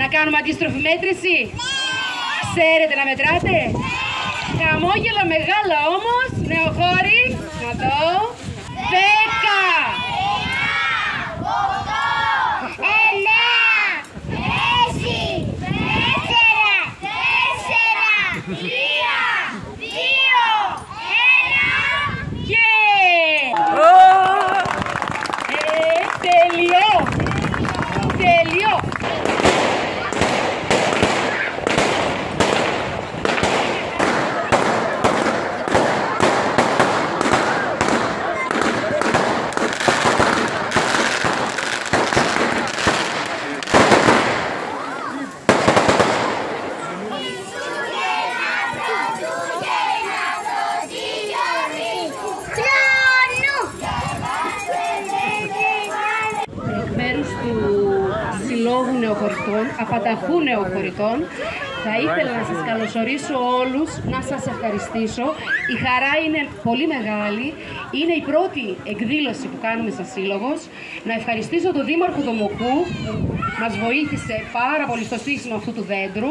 Να κάνουμε αντίστροφη μέτρηση; Ξέρετε να μετράτε; Χαμόγελα μεγάλα όμως. Νεοχώρη. Να δω. Νεοχωρητών, Απανταχού Νεοχωρητών, θα ήθελα να σας καλωσορίσω όλους, να σας ευχαριστήσω. Η χαρά είναι πολύ μεγάλη. Είναι η πρώτη εκδήλωση που κάνουμε σαν Σύλλογος. Να ευχαριστήσω τον Δήμαρχο Δομοκού, που μας βοήθησε πάρα πολύ στο στήσιμο αυτού του δέντρου.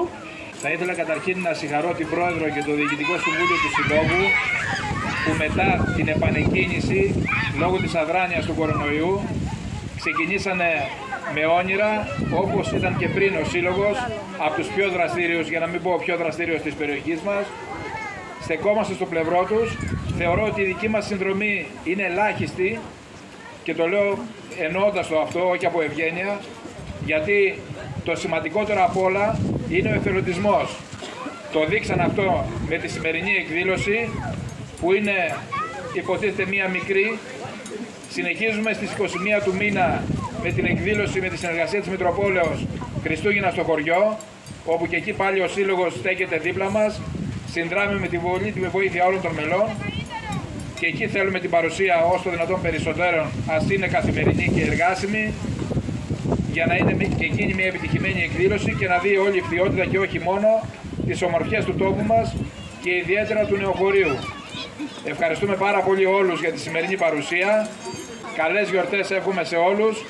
Θα ήθελα καταρχήν να συγχαρώ την Πρόεδρο και το Διοικητικό Συμβούλιο του Συλλόγου που μετά την επανεκκίνηση λόγω της αδράνειας του κορονοϊού ξεκινήσανε με όνειρα όπως ήταν και πριν ο Σύλλογος από τους πιο δραστήριους, για να μην πω πιο δραστήριος της περιοχής μας στεκόμαστε στο πλευρό τους θεωρώ ότι η δική μας συνδρομή είναι ελάχιστη και το λέω εννοώντας το αυτό, όχι από ευγένεια, γιατί το σημαντικότερο απ' όλα είναι ο εθελοντισμός. Το δείξαν αυτό με τη σημερινή εκδήλωση, που είναι υποτίθεται μία μικρή. Συνεχίζουμε στις 21 του μήνα με την εκδήλωση με τη συνεργασία της Μητροπόλεως Χριστούγεννα στο χωριό, όπου και εκεί πάλι ο Σύλλογος στέκεται δίπλα μας, συνδράμε με τη βολή, τη βοήθεια όλων των μελών και εκεί θέλουμε την παρουσία όσο το δυνατόν περισσότερων, ας είναι καθημερινή και εργάσιμη, για να είναι και εκείνη μια επιτυχημένη εκδήλωση και να δει όλη η φθιότητα και όχι μόνο τις ομορφιές του τόπου μας και ιδιαίτερα του νεοχωρίου. Ευχαριστούμε πάρα πολύ όλους για τη σημερινή παρουσία. Καλές γιορτές εύχομαι σε όλους.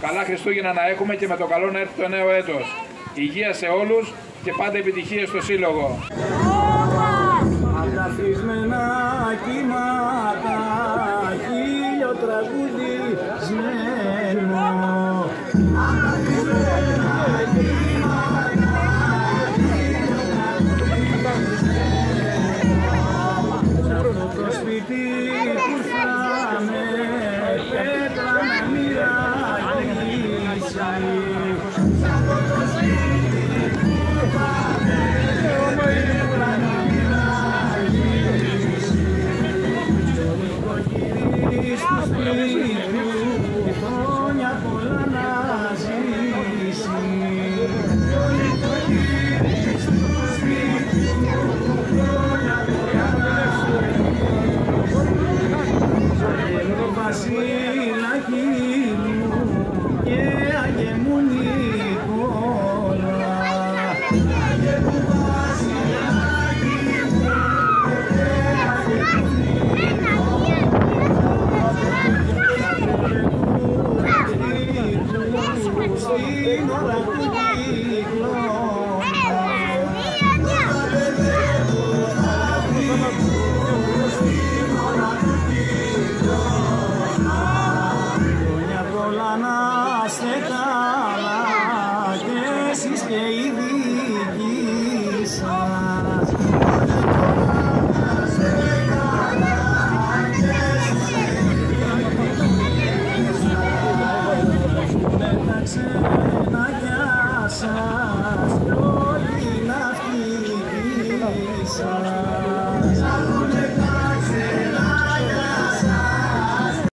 Καλά Χριστούγεννα να έχουμε και με το καλό να έρθει το νέο έτος. Υγεία σε όλους και πάντα επιτυχίες στο Σύλλογο. Αγαθισμένα κύματα, χίλιο τραγουδισμένο. Yeah. Στην ώρα που κυκλώνα. Χρόνια πολλά να είστε καλά και εσείς και οι δικοί